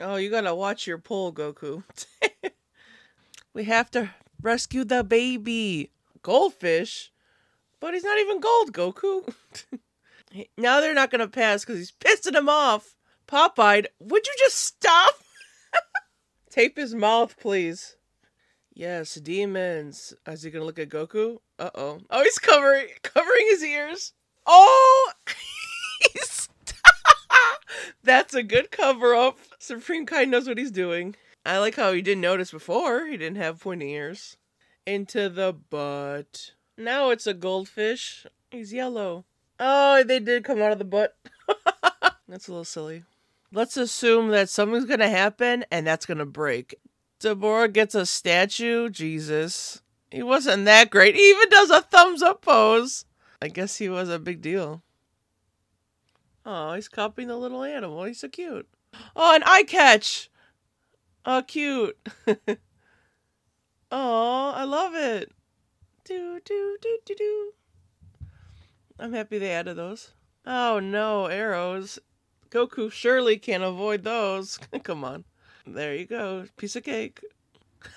Oh, you gotta watch your pull, Goku. we have to rescue the baby. Goldfish? But he's not even gold, Goku. now they're not gonna pass because he's pissing him off. Popeye, would you just stop? Tape his mouth, please. Yes, demons. Is he gonna look at Goku? Uh oh. Oh, he's covering covering his ears. Oh, that's a good cover up. Supreme Kai knows what he's doing. I like how he didn't notice before. He didn't have pointy ears. Into the butt. Now it's a goldfish. He's yellow. Oh, they did come out of the butt. that's a little silly. Let's assume that something's gonna happen and that's gonna break. Dabura gets a statue. Jesus. He wasn't that great. He even does a thumbs up pose. I guess he was a big deal. Oh, he's copying the little animal. He's so cute. Oh, an eye catch. Oh, cute. oh, I love it. Do do do do do. I'm happy they added those. Oh no, arrows. Goku surely can't avoid those. Come on. There you go. Piece of cake.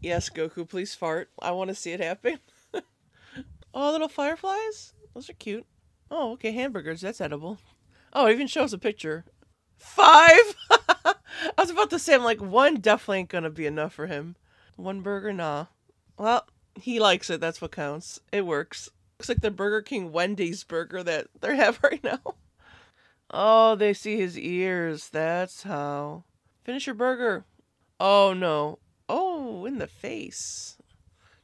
yes, Goku, please fart. I want to see it happen. oh, little fireflies? Those are cute. Oh, okay, hamburgers. That's edible. Oh, it even shows a picture. Five? I was about to say, I'm like, one definitely ain't gonna be enough for him. One burger, nah. Well, he likes it. That's what counts. It works. Looks like the Burger King Wendy's burger that they have right now. Oh, they see his ears. That's how. Finish your burger. Oh, no. Oh, in the face.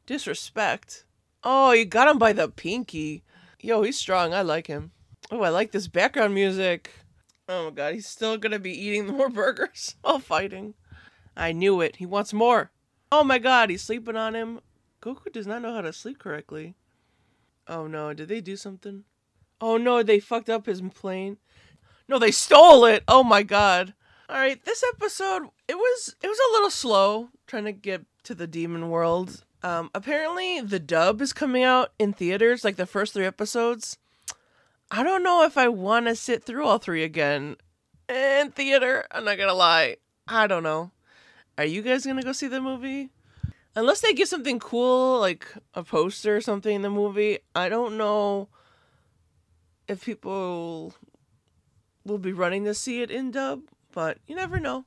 Disrespect. Oh, you got him by the pinky. Yo, he's strong. I like him. Oh, I like this background music. Oh my god, he's still gonna be eating more burgers while fighting. I knew it. He wants more. Oh my god, he's sleeping on him. Goku does not know how to sleep correctly. Oh no, did they do something? Oh no, they fucked up his plane. No, they stole it. Oh my god. All right, this episode it was it was a little slow trying to get to the demon world. Um apparently the dub is coming out in theaters like the first 3 episodes. I don't know if I want to sit through all 3 again in theater. I'm not going to lie. I don't know. Are you guys going to go see the movie? Unless they give something cool like a poster or something in the movie, I don't know if people will be running to see it in dub, but you never know.